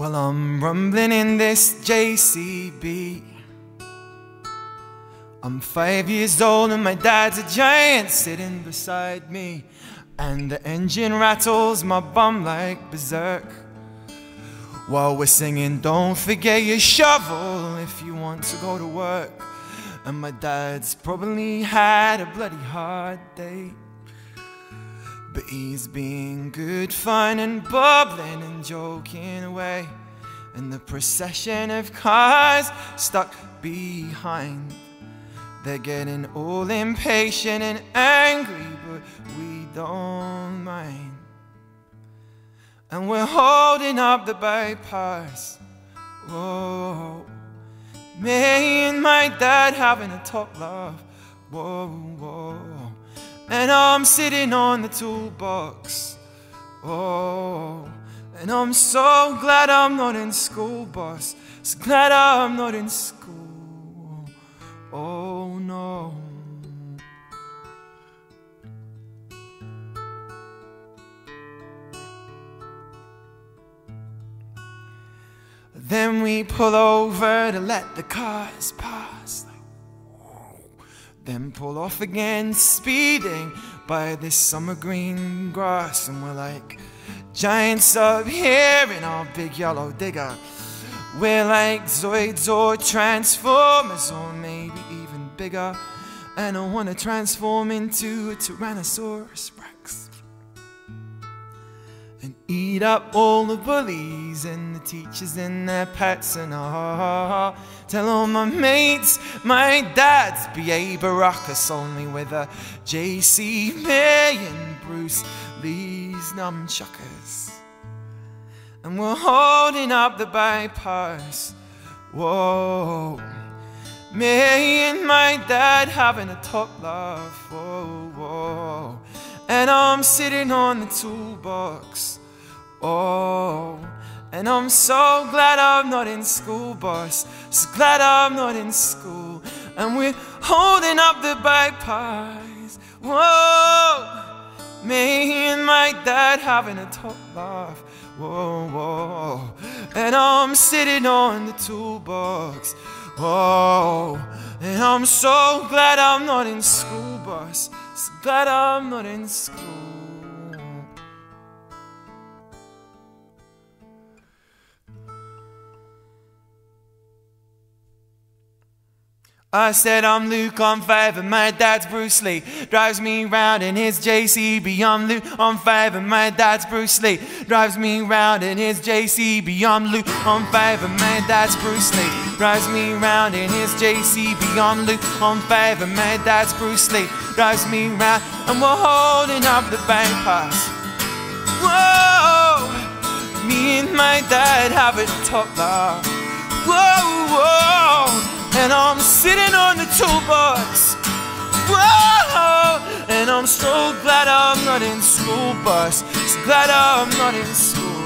Well, I'm rumbling in this JCB. I'm five years old and my dad's a giant sitting beside me. And the engine rattles my bum like berserk. While we're singing, don't forget your shovel if you want to go to work. And my dad's probably had a bloody hard day. But he's being good fun and bubbling and joking away. And the procession of cars stuck behind. They're getting all impatient and angry, but we don't mind. And we're holding up the bypass. Whoa. Me and my dad having a top love. Whoa, whoa. And I'm sitting on the toolbox. Oh, and I'm so glad I'm not in school, boss. So glad I'm not in school. Oh no. Then we pull over to let the cars pass. Then pull off again, speeding by this summer green grass. And we're like giants up here in our big yellow digger. We're like Zoids or Transformers, or maybe even bigger. And I want to transform into a Tyrannosaurus Rex and eat up all the bullies and the teachers and their pets and ah. Tell all my mates my dad's B.A. Baracus only with a J.C. May and Bruce Lee's nunchuckers. And we're holding up the bypass. Whoa. Me and my dad having a top laugh. Whoa, whoa and I'm sitting on the toolbox. Oh, and I'm so glad I'm not in school, boss. So glad I'm not in school. And we're holding up the bypass. Whoa, me and my dad having a top laugh. Whoa, whoa, and I'm sitting on the toolbox. Whoa, and I'm so glad I'm not in school, boss. So glad I'm not in school. I said I'm Luke on five and my dad's Bruce Lee. Drives me round in his JCB I'm Luke on five and my dad's Bruce Lee. Drives me round in his JCB I'm Luke on five and my dad's Bruce Lee. Drives me round in his JCB on loop on five and my dad's Bruce Lee. Drives me round and we're holding up the bypass. Whoa, me and my dad have it top laugh Whoa, whoa, and I'm sitting on the toolbox. Whoa, and I'm so glad I'm not in school bus So glad I'm not in school.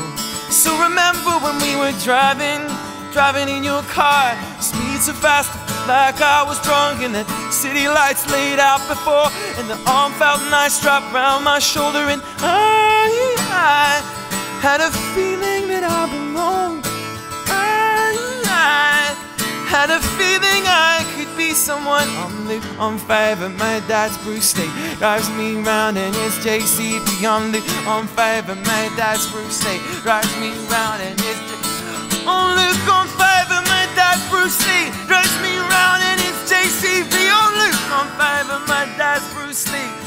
So remember when we were driving driving in your car. Speed so fast, like I was drunk, and the city lights laid out before, and the arm felt nice wrapped around my shoulder, and I, I had a feeling had a feeling I could be someone. I'm Luke on five, and my dad's Bruce Lee drives me round in his JCB. I'm Luke on five, and my dad's Bruce Lee drives me round in his. On Luke on five and my dad Bruce Lee drives me around in his JCB. On Luke on five and my dad's Bruce Lee